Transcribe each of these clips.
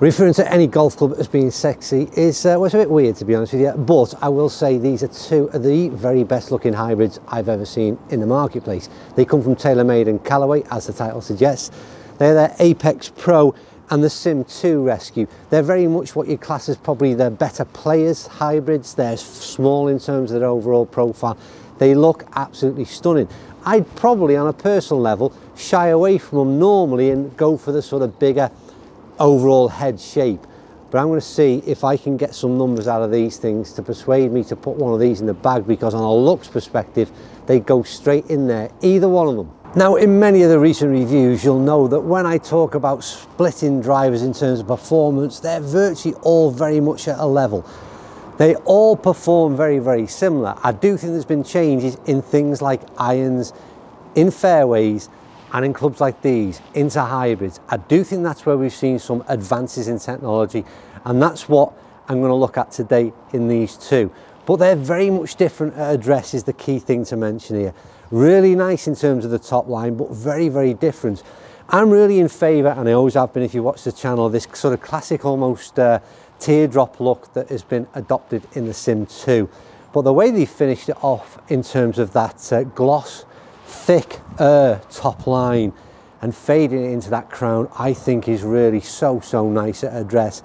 Referring to any golf club as being sexy is uh, was a bit weird to be honest with you, but I will say these are two of the very best looking hybrids I've ever seen in the marketplace. They come from TaylorMade and Callaway, as the title suggests. They're their Apex Pro and the Sim 2 Rescue. They're very much what you class as probably the better players hybrids. They're small in terms of their overall profile. They look absolutely stunning. I'd probably, on a personal level, shy away from them normally and go for the sort of bigger overall head shape. But I'm going to see if I can get some numbers out of these things to persuade me to put one of these in the bag because on a looks perspective, they go straight in there, either one of them. Now, in many of the recent reviews, you'll know that when I talk about splitting drivers in terms of performance, they're virtually all very much at a level. They all perform very, very similar. I do think there's been changes in things like irons, in fairways, and in clubs like these into hybrids. I do think that's where we've seen some advances in technology and that's what I'm going to look at today in these two. But they're very much different at address is the key thing to mention here. Really nice in terms of the top line, but very, very different. I'm really in favour, and I always have been if you watch the channel, this sort of classic almost uh, teardrop look that has been adopted in the Sim 2. But the way they finished it off in terms of that uh, gloss thick uh, top line and fading it into that crown I think is really so so nice at address.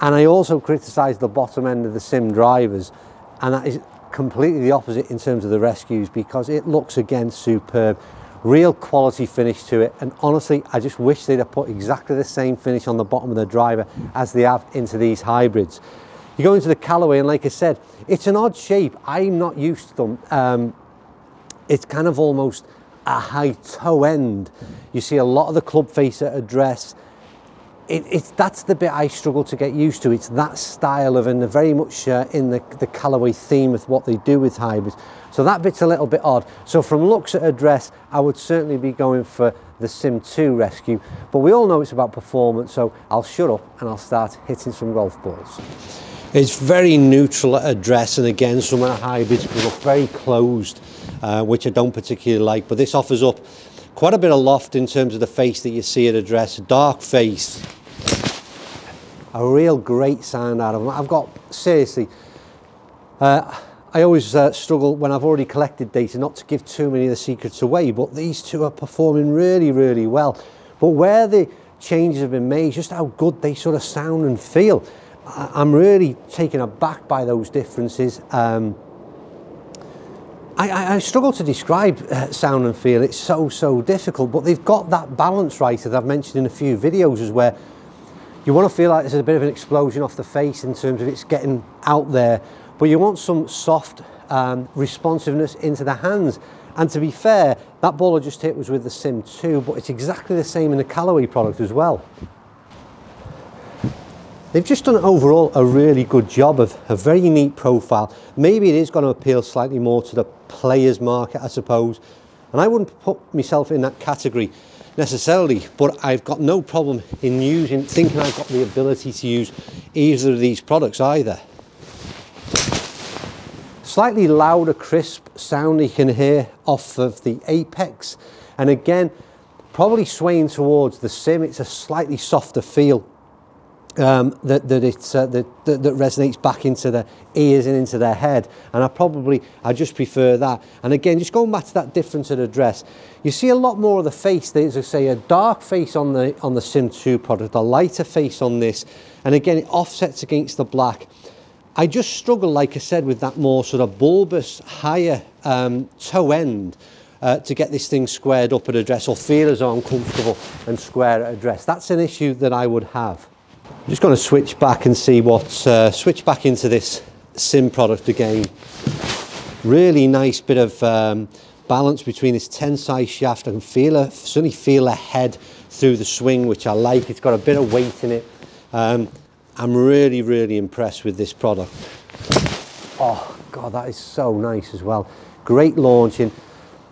And I also criticise the bottom end of the sim drivers and that is completely the opposite in terms of the rescues because it looks again superb. Real quality finish to it and honestly I just wish they'd have put exactly the same finish on the bottom of the driver as they have into these hybrids. You go into the Callaway and like I said it's an odd shape. I'm not used to them um, it's kind of almost a high toe end. You see a lot of the club face at address. It, it's that's the bit I struggle to get used to. It's that style of, and they're very much uh, in the, the Callaway theme of what they do with hybrids. So that bit's a little bit odd. So from looks at address, I would certainly be going for the Sim 2 rescue. But we all know it's about performance, so I'll shut up and I'll start hitting some golf balls. It's very neutral at address, and again, some of the hybrids can look very closed uh, which I don't particularly like. But this offers up quite a bit of loft in terms of the face that you see at address. Dark face. A real great sound out of them. I've got, seriously, uh, I always uh, struggle when I've already collected data not to give too many of the secrets away, but these two are performing really, really well. But where the changes have been made, just how good they sort of sound and feel. I'm really taken aback by those differences. Um, I, I, struggle to describe uh, sound and feel. It's so, so difficult, but they've got that balance right that I've mentioned in a few videos as where you want to feel like there's a bit of an explosion off the face in terms of it's getting out there, but you want some soft um, responsiveness into the hands. And to be fair, that ball I just hit was with the Sim 2, but it's exactly the same in the Callaway product as well. They've just done overall a really good job of a very neat profile. Maybe it is going to appeal slightly more to the players market, I suppose. And I wouldn't put myself in that category necessarily, but I've got no problem in using, thinking I've got the ability to use either of these products either. Slightly louder, crisp sound you can hear off of the Apex. And again, probably swaying towards the Sim, it's a slightly softer feel um, that that it uh, that, that, that resonates back into their ears and into their head. And I probably I just prefer that. And again just going back to that difference at address you see a lot more of the face there's I say a dark face on the on the Sim 2 product a lighter face on this. And again it offsets against the black. I just struggle like I said with that more sort of bulbous higher um, toe end uh, to get this thing squared up at address or feel as uncomfortable and square at address. That's an issue that I would have I'm just going to switch back and see what, uh, switch back into this sim product again. Really nice bit of um, balance between this tensile shaft. I can feel a, certainly feel a head through the swing, which I like. It's got a bit of weight in it. Um, I'm really, really impressed with this product. Oh, God, that is so nice as well. Great launching.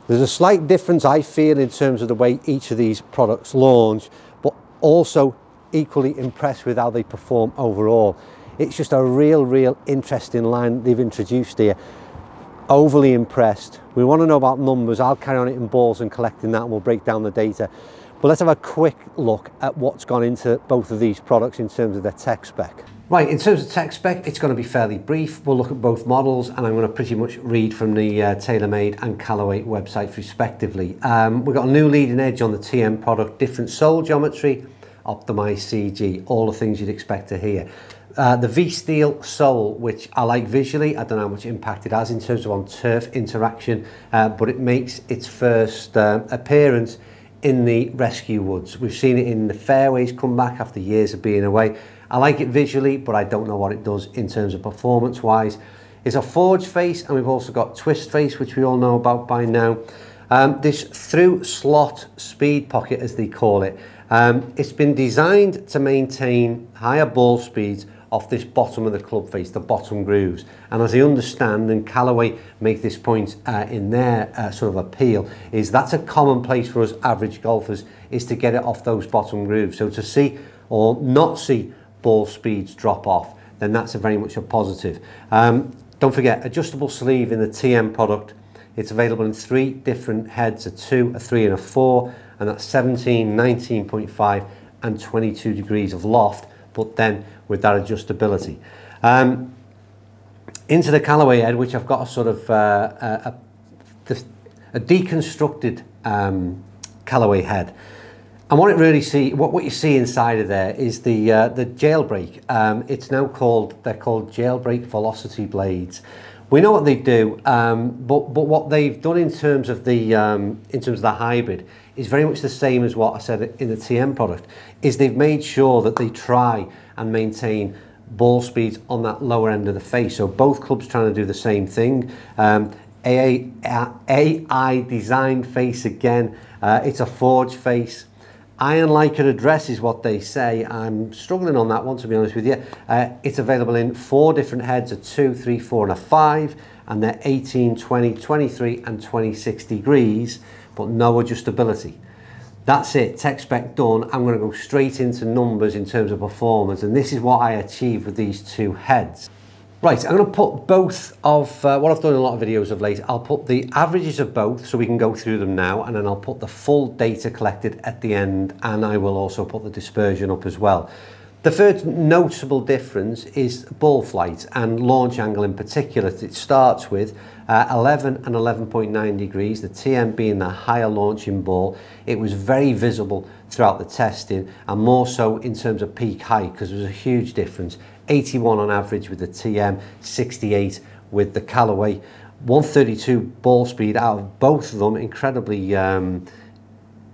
There's a slight difference I feel in terms of the way each of these products launch, but also equally impressed with how they perform overall. It's just a real, real interesting line they've introduced here. Overly impressed. We want to know about numbers. I'll carry on it in balls and collecting that and we'll break down the data. But let's have a quick look at what's gone into both of these products in terms of their tech spec. Right, in terms of tech spec, it's going to be fairly brief. We'll look at both models and I'm going to pretty much read from the uh, TaylorMade and Callaway websites respectively. Um, we've got a new leading edge on the TM product, different sole geometry, optimized CG, all the things you'd expect to hear. Uh, the V-Steel sole, which I like visually, I don't know how much impact it has in terms of on turf interaction, uh, but it makes its first uh, appearance in the rescue woods. We've seen it in the fairways come back after years of being away. I like it visually, but I don't know what it does in terms of performance-wise. It's a forged face, and we've also got twist face, which we all know about by now. Um, this through slot speed pocket, as they call it, um, it's been designed to maintain higher ball speeds off this bottom of the club face, the bottom grooves. And as I understand, and Callaway make this point uh, in their uh, sort of appeal, is that's a common place for us average golfers, is to get it off those bottom grooves. So to see or not see ball speeds drop off, then that's a very much a positive. Um, don't forget, adjustable sleeve in the TM product. It's available in three different heads, a two, a three and a four, and that's 17, 19.5 and 22 degrees of loft but then with that adjustability. Um, into the Callaway head, which I've got a sort of uh, a, a, deconstructed um, Callaway head. And what it really see, what, what you see inside of there is the uh, the jailbreak. Um, it's now called they're called jailbreak velocity blades. We know what they do, um, but but what they've done in terms of the um, in terms of the hybrid is very much the same as what I said in the TM product, is they've made sure that they try and maintain ball speeds on that lower end of the face. So both clubs trying to do the same thing. Um, AI, AI designed face again. Uh, it's a forged face. Iron Leica address is what they say. I'm struggling on that one, to be honest with you. Uh, it's available in four different heads, a two, three, four, and a five, and they're 18, 20, 23, and 26 degrees but no adjustability. That's it, tech spec done. I'm going to go straight into numbers in terms of performance, and this is what I achieved with these two heads. Right, I'm going to put both of, uh, what I've done in a lot of videos of late, I'll put the averages of both so we can go through them now, and then I'll put the full data collected at the end, and I will also put the dispersion up as well. The third noticeable difference is ball flight and launch angle in particular. It starts with uh, 11 and 11.9 degrees, the TM being the higher launching ball. It was very visible throughout the testing and more so in terms of peak height because there was a huge difference. 81 on average with the TM, 68 with the Callaway. 132 ball speed out of both of them, incredibly, um,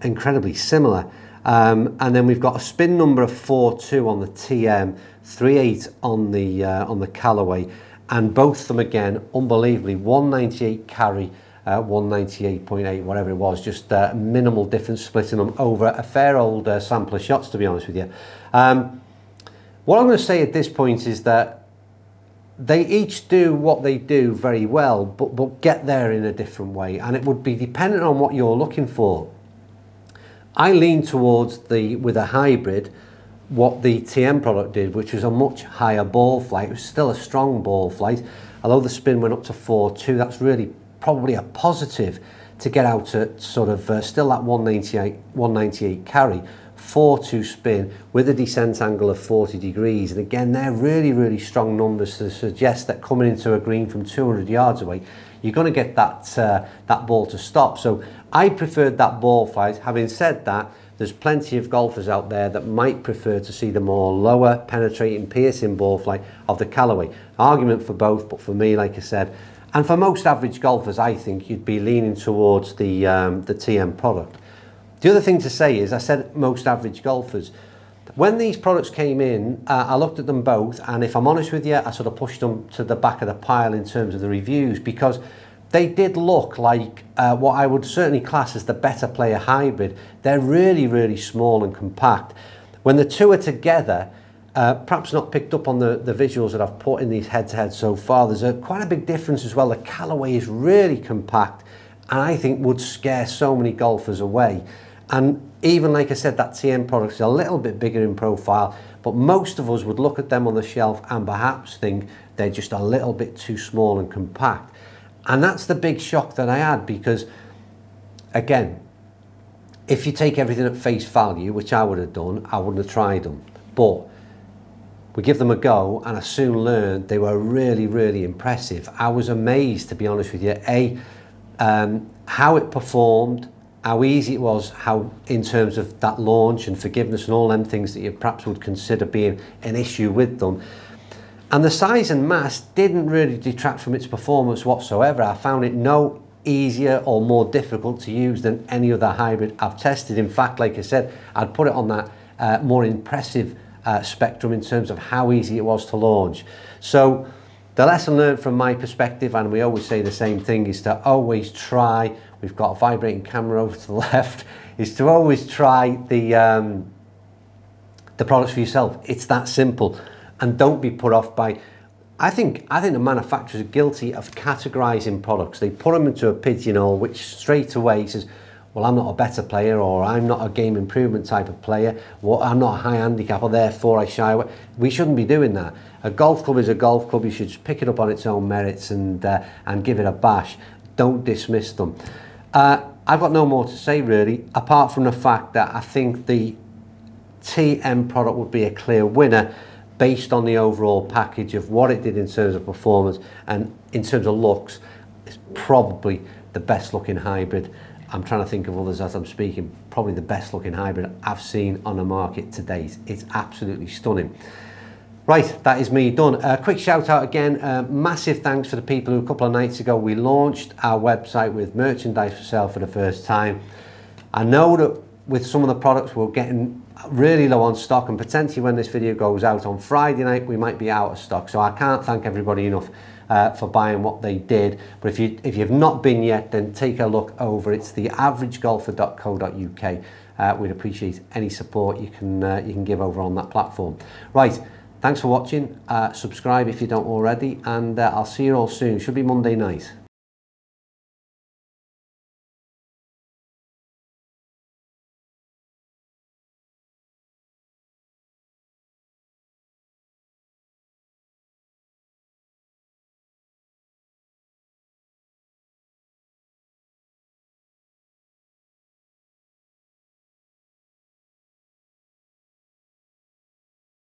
incredibly similar. Um, and then we've got a spin number of 4.2 on the TM, 3.8 on the uh, on the Callaway, and both of them again, unbelievably, 198 carry, uh, 198.8, whatever it was, just uh, minimal difference splitting them over a fair old uh, sample of shots, to be honest with you. Um, what I'm going to say at this point is that they each do what they do very well, but, but get there in a different way, and it would be dependent on what you're looking for. I lean towards the, with a hybrid, what the TM product did, which was a much higher ball flight. It was still a strong ball flight. Although the spin went up to 4.2, that's really probably a positive to get out at sort of uh, still that 198, 198 carry. 4-2 spin with a descent angle of 40 degrees. And again, they're really, really strong numbers to suggest that coming into a green from 200 yards away, you're going to get that, uh, that ball to stop. So I preferred that ball flight. Having said that, there's plenty of golfers out there that might prefer to see the more lower penetrating piercing ball flight of the Callaway. Argument for both, but for me, like I said, and for most average golfers, I think you'd be leaning towards the, um, the TM product. The other thing to say is, I said most average golfers. When these products came in, uh, I looked at them both, and if I'm honest with you, I sort of pushed them to the back of the pile in terms of the reviews because they did look like uh, what I would certainly class as the better player hybrid. They're really, really small and compact. When the two are together, uh, perhaps not picked up on the, the visuals that I've put in these head-to-head -head so far, there's a, quite a big difference as well. The Callaway is really compact and I think would scare so many golfers away. And even like I said, that TM product is a little bit bigger in profile, but most of us would look at them on the shelf and perhaps think they're just a little bit too small and compact. And that's the big shock that I had because, again, if you take everything at face value, which I would have done, I wouldn't have tried them. But we give them a go and I soon learned they were really, really impressive. I was amazed, to be honest with you, A, um, how it performed, how easy it was, how in terms of that launch and forgiveness and all them things that you perhaps would consider being an issue with them. And the size and mass didn't really detract from its performance whatsoever. I found it no easier or more difficult to use than any other hybrid I've tested. In fact, like I said, I'd put it on that uh, more impressive uh, spectrum in terms of how easy it was to launch. So the lesson learned from my perspective, and we always say the same thing, is to always try, we've got a vibrating camera over to the left, is to always try the, um, the products for yourself. It's that simple. And don't be put off by I think I think the manufacturers are guilty of categorizing products. They put them into a pigeonhole, which straight away says, "Well, I'm not a better player, or I'm not a game improvement type of player. Well, I'm not a high handicapper, therefore I shy away." We shouldn't be doing that. A golf club is a golf club. You should pick it up on its own merits and uh, and give it a bash. Don't dismiss them. Uh, I've got no more to say really, apart from the fact that I think the TM product would be a clear winner based on the overall package of what it did in terms of performance and in terms of looks, it's probably the best looking hybrid. I'm trying to think of others as I'm speaking, probably the best looking hybrid I've seen on the market to date. It's absolutely stunning. Right, that is me done. A quick shout out again, uh, massive thanks for the people who a couple of nights ago we launched our website with merchandise for sale for the first time. I know that with some of the products we're getting really low on stock and potentially when this video goes out on Friday night we might be out of stock. So I can't thank everybody enough uh, for buying what they did. But if you if you've not been yet then take a look over. It's the averagegolfer.co.uk uh, we'd appreciate any support you can uh, you can give over on that platform. Right thanks for watching. Uh, subscribe if you don't already and uh, I'll see you all soon. Should be Monday night